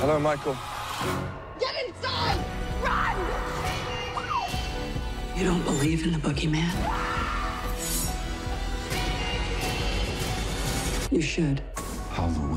Hello, Michael. Get inside! Run! You don't believe in the boogeyman? You should. Halloween.